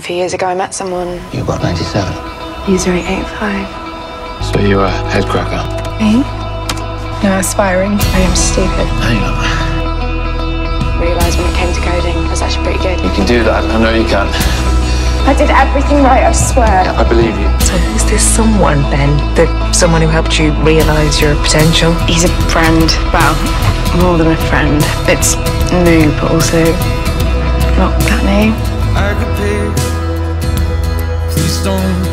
A few years ago, I met someone. You got 97. User 885. So you're a headcracker. Me? No, aspiring. I am stupid. Hang on. Realised when it came to coding, I was actually pretty good. You can do that. I know you can. I did everything right, I swear. I believe you. So is this someone, Ben? The someone who helped you realise your potential? He's a friend. Well, more than a friend. It's new, but also not that new.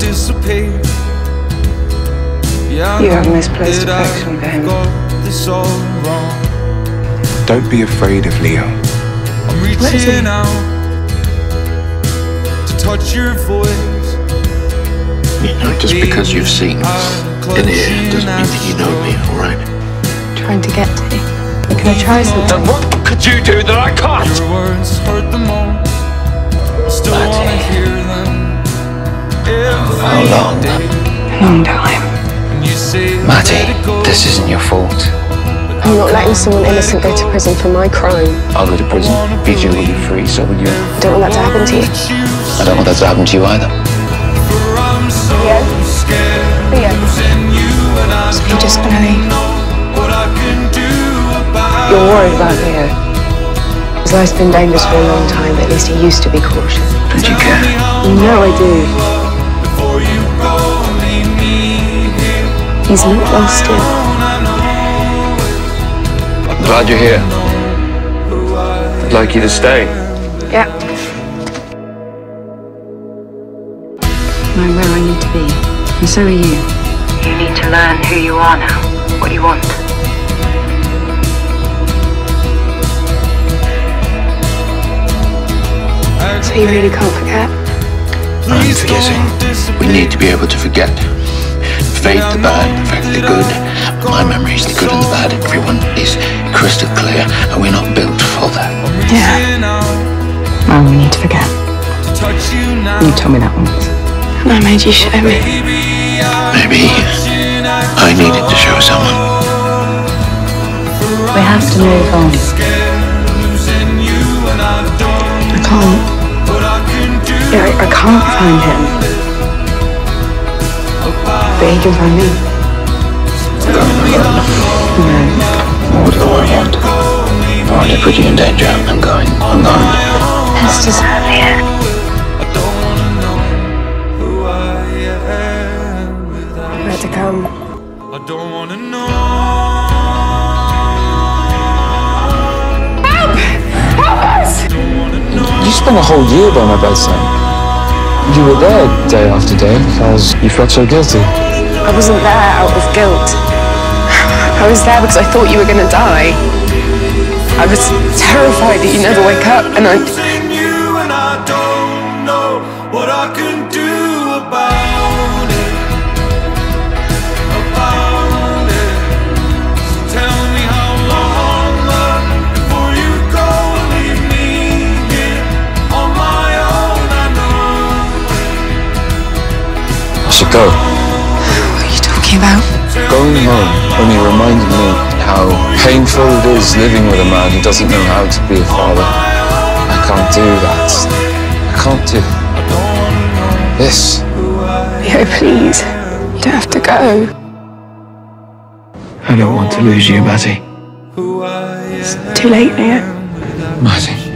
Agape, don't dissipate. Yeah, You have misplaced affection for him. this all wrong. Don't be afraid of Leo. I'm is he? reaching out to touch your voice. You know, just because you've seen in here doesn't mean that you know me, all right? Trying to get to. you. Can I try something? what could you do that I can't? Your words hurt the most. Still How long? day. Long time. And you say, Mattie, let it go. this isn't your fault. I'm not letting someone innocent go to prison for my crime. I'll go to prison. BJ will be free, so will you. I don't want that to happen to you. I don't want that to happen to you either. I'm so Leo? Leo? you and I So you're just gonna leave? know what I can do about You're worried about Leo. His life's been dangerous for a long time, at least he used to be cautious. Don't you care? You know I do. He's not lost yet. I'm glad you're here. I'd like you to stay. Yeah. I'm where I need to be. And so are you. You need to learn who you are now, what you want. So you really can't forget? I'm forgetting. We need to be able to forget. Fade the bad, perfect the good. My memories, the good and the bad. Everyone is crystal clear, and we're not built for that. Yeah. Well, we need to forget. Touch you now, You told me that once. And I made you show me. Maybe I needed to show someone. We have to move on. scared, losing you and I don't I can't. Yeah, I, I can't find him. But he can find me. What do I want? I want to put you in danger. I'm going. I'm going. It's just I don't wanna know who I am where to come. I don't wanna know. You spent a whole year by my bedside. You were there day after day because you felt so guilty. I wasn't there out of guilt. I was there because I thought you were going to die. I was terrified that you'd never wake up, and I. Going home only reminded me how painful it is living with a man who doesn't know how to be a father. I can't do that. I can't do this. Leo, please. Don't have to go. I don't want to lose you, Mattie. It's too late, Leo. Mattie.